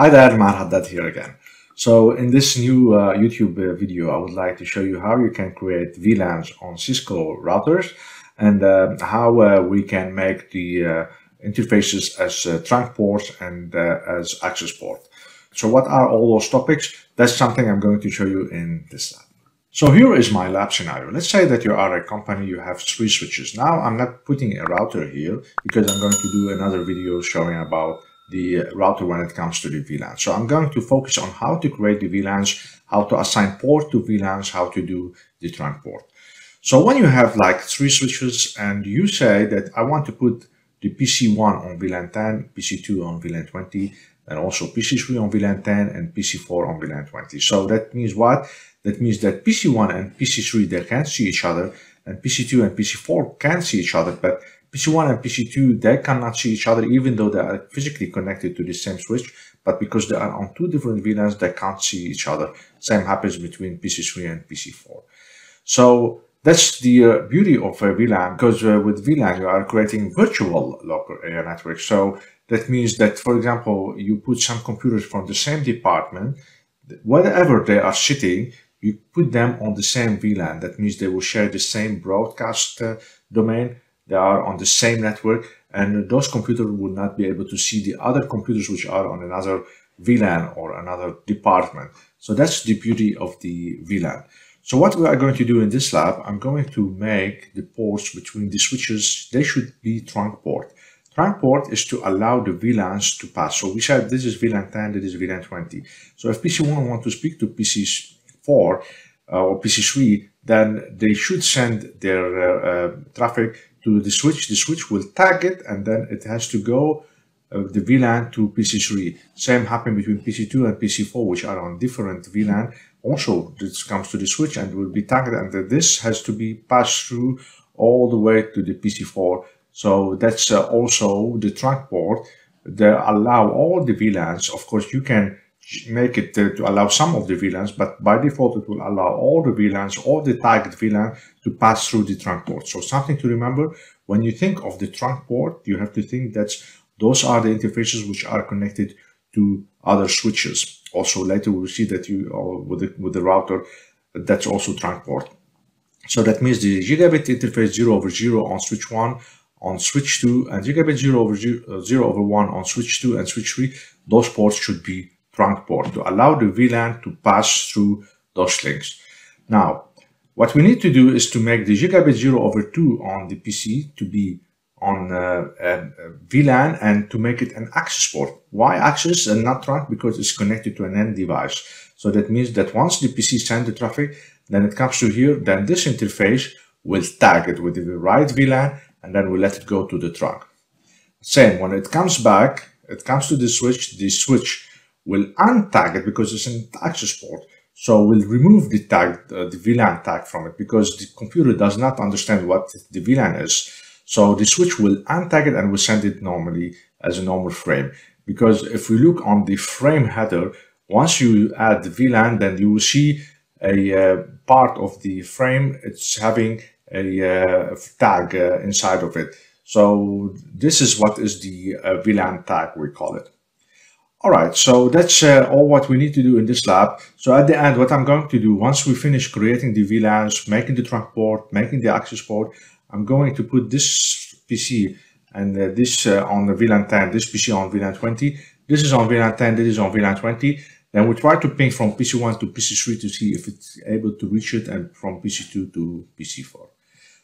Hi there, Maher Haddad here again. So in this new uh, YouTube uh, video, I would like to show you how you can create VLANs on Cisco routers and uh, how uh, we can make the uh, interfaces as uh, trunk ports and as access port. So what are all those topics? That's something I'm going to show you in this lab. So here is my lab scenario. Let's say that you are a company, you have three switches. Now I'm not putting a router here because I'm going to do another video showing about the router when it comes to the VLAN. So I'm going to focus on how to create the VLANs, how to assign port to VLANs, how to do the trunk port. So when you have like three switches and you say that I want to put the PC1 on VLAN 10, PC2 on VLAN 20, and also PC3 on VLAN 10 and PC4 on VLAN 20. So that means what? That means that PC1 and PC3, they can't see each other and PC2 and PC4 can see each other, but PC1 and PC2, they cannot see each other even though they are physically connected to the same switch, but because they are on two different VLANs, they can't see each other. Same happens between PC3 and PC4. So that's the uh, beauty of a VLAN because uh, with VLAN you are creating virtual local area networks. So that means that, for example, you put some computers from the same department, wherever they are sitting, you put them on the same VLAN. That means they will share the same broadcast uh, domain they are on the same network and those computers will not be able to see the other computers which are on another VLAN or another department. So that's the beauty of the VLAN. So what we are going to do in this lab, I'm going to make the ports between the switches, they should be trunk port. Trunk port is to allow the VLANs to pass. So we said this is VLAN 10, this is VLAN 20. So if PC1 want to speak to PC4 uh, or PC3, then they should send their uh, uh, traffic to the switch. The switch will tag it and then it has to go uh, the VLAN to PC3. Same happen between PC2 and PC4, which are on different VLAN. Also, this comes to the switch and will be tagged and this has to be passed through all the way to the PC4. So that's uh, also the trunk port. They allow all the VLANs. Of course, you can make it uh, to allow some of the VLANs, but by default, it will allow all the VLANs, all the target VLAN to pass through the trunk port. So something to remember, when you think of the trunk port, you have to think that those are the interfaces which are connected to other switches. Also later we'll see that you, uh, with, the, with the router, that's also trunk port. So that means the gigabit interface 0 over 0 on switch 1, on switch 2, and gigabit 0 over 0, uh, 0 over 1 on switch 2 and switch 3, those ports should be trunk port to allow the VLAN to pass through those links. Now, what we need to do is to make the gigabit 0 over 2 on the PC to be on uh, VLAN and to make it an access port. Why access and not trunk? Because it's connected to an end device. So that means that once the PC sends the traffic, then it comes to here, then this interface will tag it with the right VLAN and then we'll let it go to the trunk. Same, when it comes back, it comes to the switch, the switch will untag it because it's an access port. So we'll remove the tag, uh, the VLAN tag from it because the computer does not understand what the VLAN is. So the switch will untag it and will send it normally as a normal frame. Because if we look on the frame header, once you add the VLAN, then you will see a uh, part of the frame, it's having a uh, tag uh, inside of it. So this is what is the uh, VLAN tag, we call it. All right, so that's uh, all what we need to do in this lab. So at the end, what I'm going to do, once we finish creating the VLANs, making the trunk port, making the access port, I'm going to put this PC and uh, this uh, on the VLAN 10, this PC on VLAN 20. This is on VLAN 10, this is on VLAN 20. Then we try to ping from PC1 to PC3 to see if it's able to reach it and from PC2 to PC4.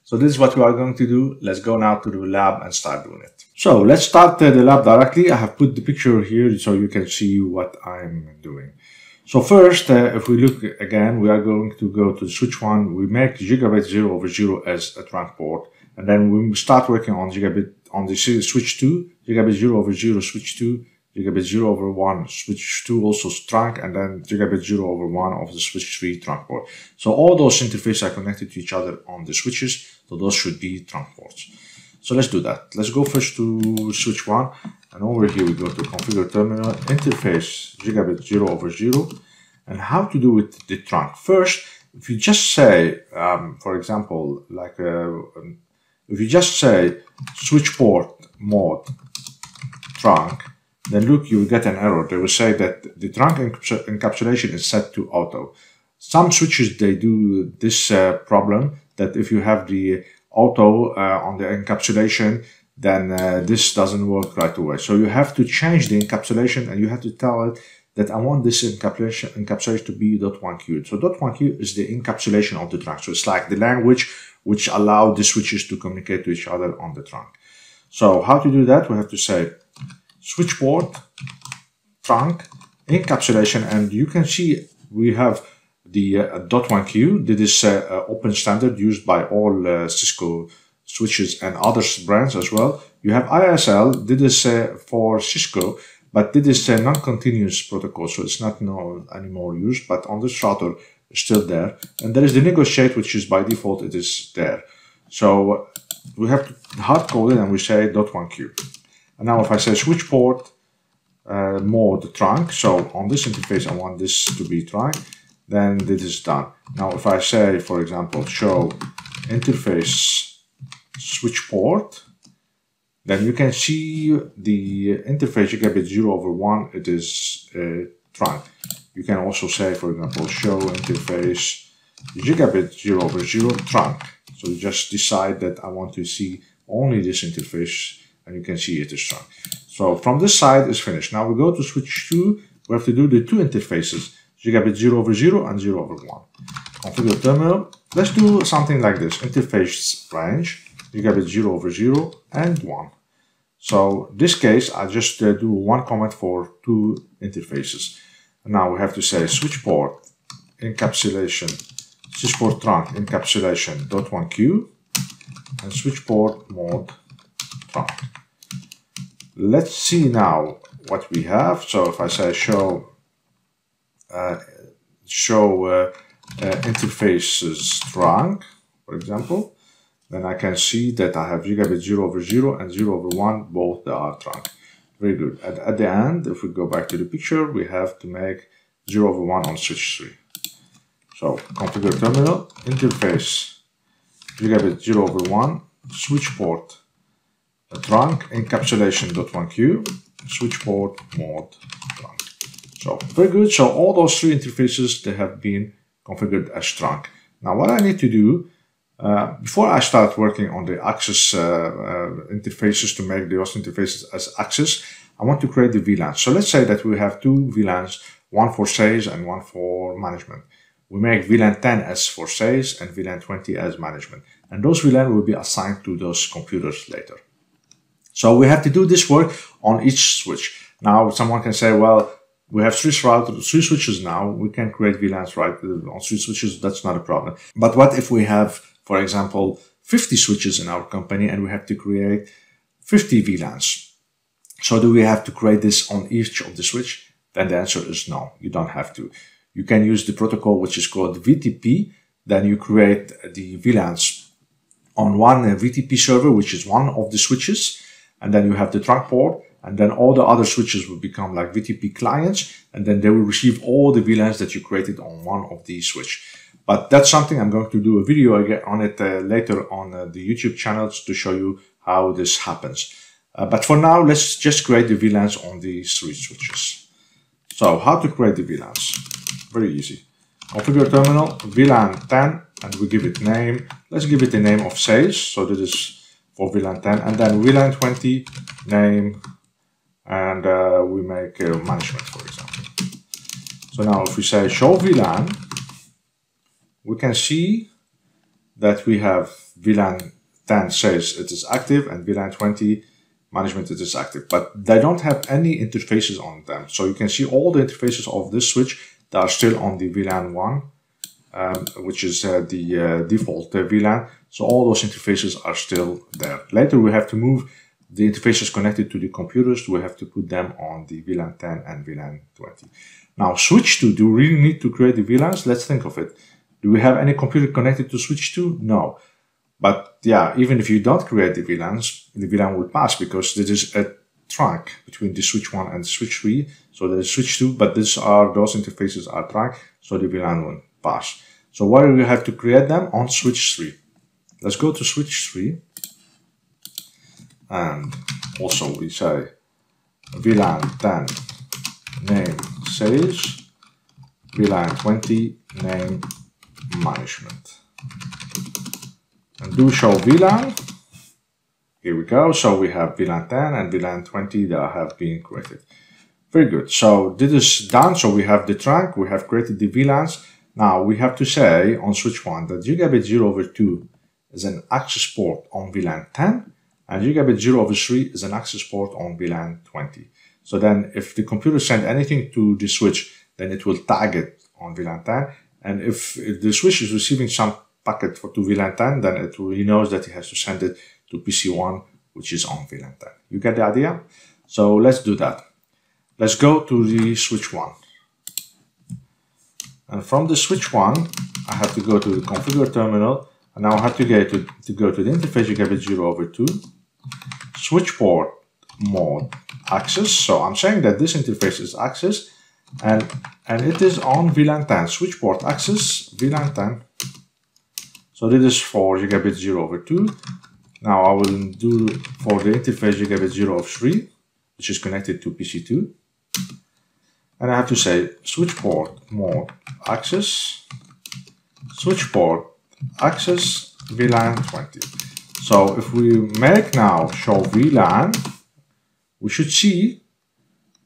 So this is what we are going to do. Let's go now to the lab and start doing it. So let's start uh, the lab directly. I have put the picture here so you can see what I'm doing. So first, uh, if we look again, we are going to go to switch one. We make gigabit 0 over 0 as a trunk port. And then we start working on gigabit on the switch 2, gigabit 0 over 0 switch 2, gigabit 0 over 1 switch 2 also trunk and then gigabit 0 over 1 of the switch 3 trunk port. So all those interfaces are connected to each other on the switches. So those should be trunk ports. So let's do that. Let's go first to switch 1 and over here we go to configure terminal interface gigabit 0 over 0 and how to do it the trunk. First, if you just say, um, for example, like uh, if you just say switch port mode trunk then look, you will get an error. They will say that the trunk encapsulation is set to auto. Some switches, they do this uh, problem that if you have the auto uh, on the encapsulation, then uh, this doesn't work right away. So you have to change the encapsulation and you have to tell it that I want this encapsulation, encapsulation to be .1q. So .1q is the encapsulation of the trunk. So it's like the language which allow the switches to communicate to each other on the trunk. So how to do that? We have to say switch port, trunk, encapsulation, and you can see we have the uh, .1q. This is uh, open standard used by all uh, Cisco switches and other brands as well. You have ISL. This is uh, for Cisco but this is a non-continuous protocol, so it's not no anymore used, but on this router still there. And there is the negotiate, which is by default, it is there. So we have to hard code it and we say .1q. And now if I say switch port uh, mode trunk, so on this interface I want this to be trunk, then this is done. Now if I say, for example, show interface switch port, then you can see the interface gigabit 0 over 1, it is uh, trunk. You can also say, for example, show interface gigabit 0 over 0 trunk. So you just decide that I want to see only this interface and you can see it is trunk. So from this side is finished. Now we go to switch 2, we have to do the two interfaces, gigabit 0 over 0 and 0 over 1. Configure terminal. Let's do something like this, interface range, gigabit 0 over 0 and 1. So this case, I just uh, do one comment for two interfaces. Now we have to say switch port encapsulation, switch port trunk encapsulation dot one q and switch port mode trunk. Let's see now what we have. So if I say show uh, show uh, uh interfaces trunk, for example, then I can see that I have gigabit 0 over 0 and 0 over 1, both are trunk. Very good. At, at the end, if we go back to the picture, we have to make 0 over 1 on switch 3. So configure terminal, interface, gigabit 0 over 1, switch port, trunk, encapsulation.1q, switch port, mode, trunk. So very good. So all those three interfaces, they have been configured as trunk. Now what I need to do uh, before I start working on the access uh, uh, interfaces to make the host interfaces as access, I want to create the VLANs. So let's say that we have two VLANs, one for sales and one for management. We make VLAN 10 as for sales and VLAN 20 as management. And those VLAN will be assigned to those computers later. So we have to do this work on each switch. Now someone can say, well, we have three three switches now. We can create VLANs right on three switches. That's not a problem. But what if we have for example, 50 switches in our company and we have to create 50 VLANs. So do we have to create this on each of the switch? Then the answer is no, you don't have to. You can use the protocol which is called VTP. Then you create the VLANs on one VTP server, which is one of the switches. And then you have the trunk port and then all the other switches will become like VTP clients. And then they will receive all the VLANs that you created on one of these switch. But that's something I'm going to do a video again on it uh, later on uh, the YouTube channels to show you how this happens. Uh, but for now, let's just create the VLANs on these three switches. So how to create the VLANs? Very easy. Configure terminal, VLAN 10, and we give it name. Let's give it the name of sales. So this is for VLAN 10, and then VLAN 20, name, and uh, we make uh, management, for example. So now if we say show VLAN, we can see that we have VLAN 10 says it is active and VLAN 20 management it is active, but they don't have any interfaces on them. So you can see all the interfaces of this switch that are still on the VLAN 1, um, which is uh, the uh, default uh, VLAN. So all those interfaces are still there. Later we have to move the interfaces connected to the computers. We have to put them on the VLAN 10 and VLAN 20. Now switch to, do we really need to create the VLANs? Let's think of it. Do we have any computer connected to switch to? No. But yeah, even if you don't create the VLANs, the VLAN will pass because there is a trunk between the switch 1 and switch 3. So there's switch 2, but these are those interfaces are trunk, so the VLAN will pass. So why do we have to create them on switch 3? Let's go to switch 3. And also we say VLAN 10 name sales, VLAN 20 name management. And do show VLAN. Here we go. So we have VLAN 10 and VLAN 20 that have been created. Very good. So this is done. So we have the trunk, we have created the VLANs. Now we have to say on switch 1 that gigabit 0 over 2 is an access port on VLAN 10 and gigabit 0 over 3 is an access port on VLAN 20. So then if the computer send anything to the switch, then it will tag it on VLAN 10. And if, if the switch is receiving some packet for to VLAN 10, then it will, he knows that he has to send it to PC1, which is on VLAN 10. You get the idea? So let's do that. Let's go to the switch 1. And from the switch 1, I have to go to the configure terminal and now I have to get to, to go to the interface gigabit 0 over 2, switch port mode access. So I'm saying that this interface is access and, and it is on VLAN 10, switch port access VLAN 10. So this is for gigabit 0 over 2. Now I will do for the interface gigabit 0 of 3, which is connected to PC2. And I have to say switch port mode access, switch port access VLAN 20. So if we make now show VLAN, we should see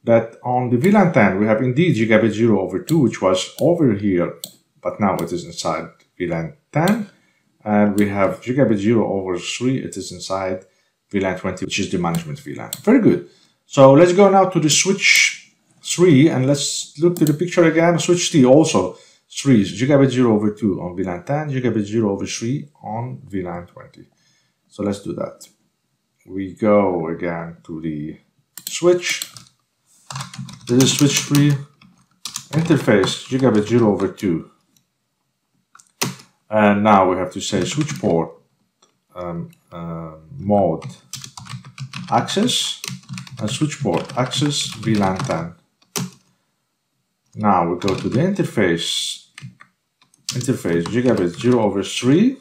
that on the VLAN 10 we have indeed gigabit 0 over 2 which was over here but now it is inside VLAN 10 and we have gigabit 0 over 3 it is inside VLAN 20 which is the management VLAN. Very good. So let's go now to the switch 3 and let's look to the picture again. Switch T also 3 is gigabit 0 over 2 on VLAN 10, gigabit 0 over 3 on VLAN 20. So let's do that. We go again to the switch. This is switch 3 interface gigabit 0 over 2. And now we have to say switch port um, uh, mode access and switch port access VLAN 10. Now we go to the interface, interface gigabit 0 over 3,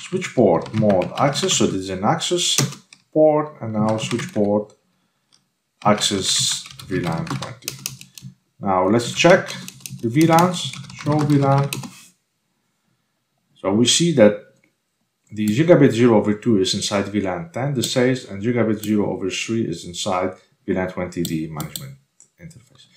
switch port mode access, so this is an access port, and now switch port access VLAN 20. Now let's check the VLANs, show VLAN. So we see that the gigabit 0 over 2 is inside VLAN 10, the sales, and gigabit 0 over 3 is inside VLAN 20, the management interface.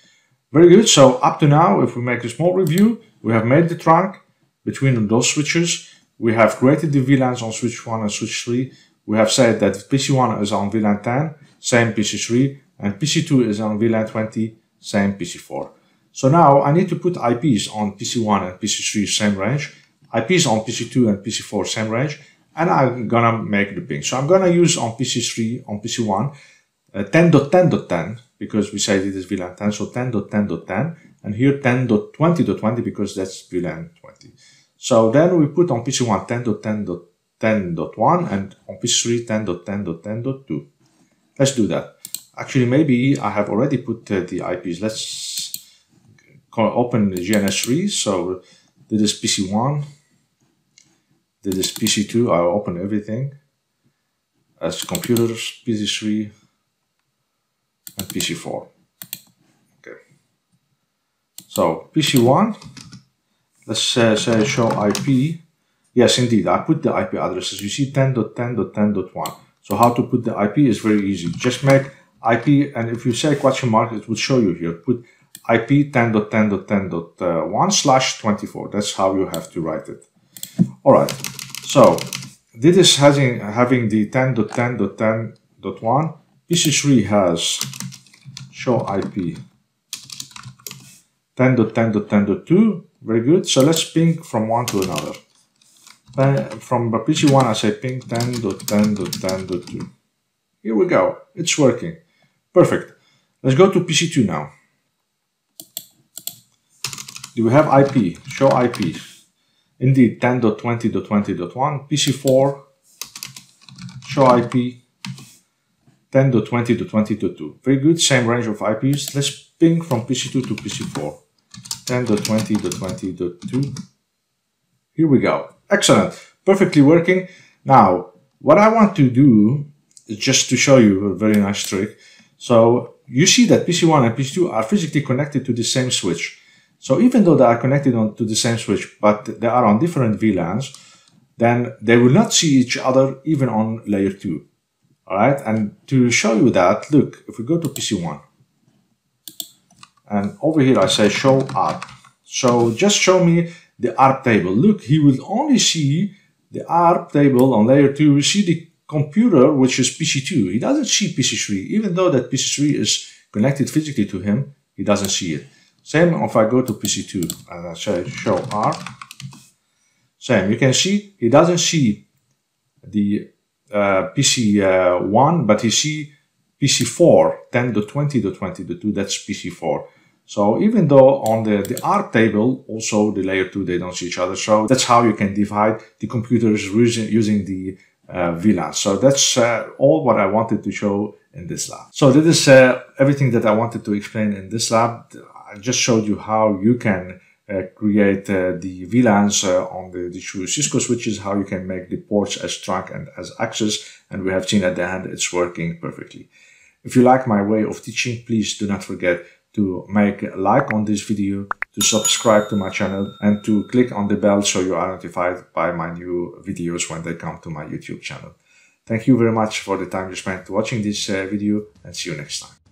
Very good. So up to now, if we make a small review, we have made the trunk between those switches. We have created the VLANs on switch 1 and switch 3. We have said that PC1 is on VLAN 10, same PC3, and PC2 is on VLAN 20, same PC4. So now I need to put IPs on PC1 and PC3 same range, IPs on PC2 and PC4 same range, and I'm gonna make the ping. So I'm gonna use on PC3, on PC1, 10.10.10 uh, because we say this is VLAN 10, so 10.10.10, and here 10.20.20 because that's VLAN 20. So then we put on PC1 10.10.10.1 and on PC3 10.10.10.2. Let's do that. Actually, maybe I have already put uh, the IPs. Let's open the GNS3. So this is PC1. This is PC2. I'll open everything as computers, PC3, and PC4. Okay. So PC1, let's uh, say show IP. Yes, indeed, I put the IP addresses. You see 10.10.10.1. So how to put the IP is very easy. Just make IP, and if you say question mark, it will show you here. Put IP 10.10.10.1 slash 24. That's how you have to write it. All right. So this is having, having the 10.10.10.1 PC3 has show IP 10.10.10.2, very good. So let's ping from one to another. From PC1, I say ping 10.10.10.2. Here we go, it's working. Perfect. Let's go to PC2 now. Do we have IP? Show IP. Indeed, 10.20.20.1. PC4, show IP 10.20 to 20.2. Very good, same range of IPs. Let's ping from PC2 to PC4. 10.20 to 20.2. Here we go. Excellent. Perfectly working. Now, what I want to do is just to show you a very nice trick. So you see that PC1 and PC2 are physically connected to the same switch. So even though they are connected on, to the same switch, but they are on different VLANs, then they will not see each other even on layer 2. All right, and to show you that, look, if we go to PC1, and over here I say show ARP. So just show me the ARP table. Look, he will only see the ARP table on layer 2, We see the computer, which is PC2. He doesn't see PC3, even though that PC3 is connected physically to him, he doesn't see it. Same if I go to PC2 and I say show ARP. Same, you can see he doesn't see the PC1, uh, but he see PC4, 10 to 20 to 20 to 2, that's PC4. So even though on the, the ARP table, also the layer 2, they don't see each other. So that's how you can divide the computers using, using the uh, VLAN. So that's uh, all what I wanted to show in this lab. So this is uh, everything that I wanted to explain in this lab. I just showed you how you can uh, create uh, the VLANs uh, on the, the Cisco switches, how you can make the ports as trunk and as access. And we have seen at the end it's working perfectly. If you like my way of teaching, please do not forget to make a like on this video, to subscribe to my channel and to click on the bell so you are notified by my new videos when they come to my YouTube channel. Thank you very much for the time you spent watching this uh, video and see you next time.